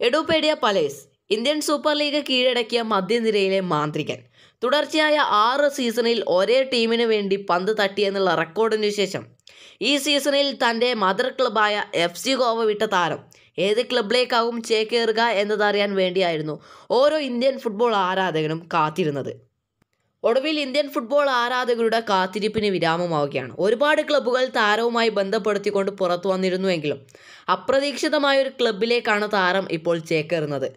എഡുപേഡിയ പലേസ് Indian super league കീഴടക്കിയ മധ്യനിരയിലെ മാന്ത്രികൻ. തുടർച്ചയായ ആറ് സീസണിൽ ഒരേ ടീമിന് വേണ്ടി പന്ത് തട്ടിയെന്നുള്ള റെക്കോർഡിനു ശേഷം ഈ സീസണിൽ തന്റെ മദർ ക്ലബായ എഫ് സി ഗോവ വിട്ട താരം ഏത് ക്ലബിലേക്കാവും ചേക്കേറുക എന്നതറിയാൻ വേണ്ടിയായിരുന്നു ഓരോ ഇന്ത്യൻ ഫുട്ബോൾ ആരാധകനും കാത്തിരുന്നത്. ഒടുവിൽ ഇന്ത്യൻ ഫുട്ബോൾ ആരാധകരുടെ കാത്തിരിപ്പിന് വിരാമമാവുകയാണ്. ഒരുപാട് ക്ലബ്ബുകൾ താരവുമായി ബന്ധപ്പെടുത്തിക്കൊണ്ട് പുറത്തു വന്നിരുന്നുവെങ്കിലും അപ്രതീക്ഷിതമായ ഒരു ക്ലബിലേക്കാണ് താരം ഇപ്പോൾ ചേക്കേറുന്നത്.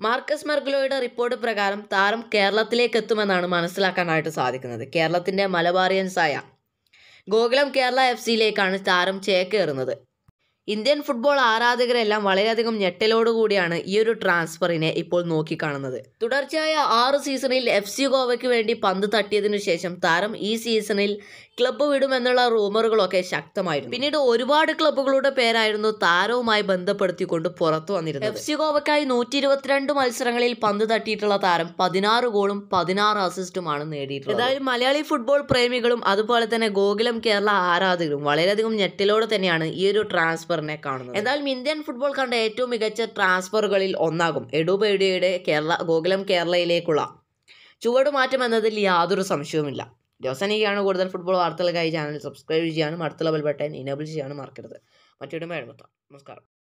മാർക്കസ് മർഗ്ലോയുടെ റിപ്പോർട്ട് പ്രകാരം താരം കേരളത്തിലേക്ക് എത്തുമെന്നാണ് മനസ്സിലാക്കാനായിട്ട് സാധിക്കുന്നത്. കേരളത്തിന്റെ മലബാറിയൻസായ ഗോകുലം കേരള എഫ് സിയിലേക്കാണ് താരം ചേക്കേറുന്നത്. ഇന്ത്യൻ ഫുട്ബോൾ ആരാധകരെല്ലാം വളരെയധികം ഞെട്ടലോടുകൂടിയാണ് ഈ ഒരു ട്രാൻസ്ഫറിനെ ഇപ്പോൾ നോക്കിക്കാണുന്നത്. തുടർച്ചയായ ആറ് സീസണിൽ എഫ് സി ഗോവയ്ക്ക് വേണ്ടി പന്ത് തട്ടിയതിനു ശേഷം താരം ഈ സീസണിൽ ക്ലബ്ബ് വിടുമെന്നുള്ള റൂമറുകളൊക്കെ ശക്തമായിരുന്നു. പിന്നീട് ഒരുപാട് ക്ലബ്ബുകളുടെ പേരായിരുന്നു താരവുമായി ബന്ധപ്പെടുത്തിക്കൊണ്ട് പുറത്തു വന്നിരുന്നത്. എഫ് സി ഗോവയ്ക്കായി നൂറ്റി ഇരുപത്തിരണ്ട് മത്സരങ്ങളിൽ പന്ത് തട്ടിയിട്ടുള്ള താരം പതിനാറ് ഗോളും പതിനാറ് അസിസ്റ്റുമാണ് നേടിയിട്ടുള്ളത്. ഏതായാലും മലയാളി ഫുട്ബോൾ പ്രേമികളും അതുപോലെ തന്നെ ഗോകുലം കേരള ആരാധകരും വളരെയധികം ഞെട്ടിലോടെ തന്നെയാണ് ഈ ഒരു ട്രാൻസ്ഫറിനെ കാണുന്നത്. എന്തായാലും ഇന്ത്യൻ ഫുട്ബോൾ കണ്ട ഏറ്റവും മികച്ച ട്രാൻസ്ഫറുകളിൽ ഒന്നാകും. എഡുബൈഡിയുടെ കേരള ഗോകുലം കേരളയിലേക്കുള്ള ചുവടുമാറ്റം എന്നതിൽ യാതൊരു സംശയവുമില്ല. ദിവസനിക്കാണ് കൂടുതൽ ഫുട്ബോൾ വാർത്തകൾക്കായി ചാനൽ സബ്സ്ക്രൈബ് ചെയ്യാനും അടുത്തുള്ള ബെൽ ബട്ടൺ ഇനേബിൾ ചെയ്യാനും മറക്കരുത്. മറ്റൊരു നമസ്കാരം.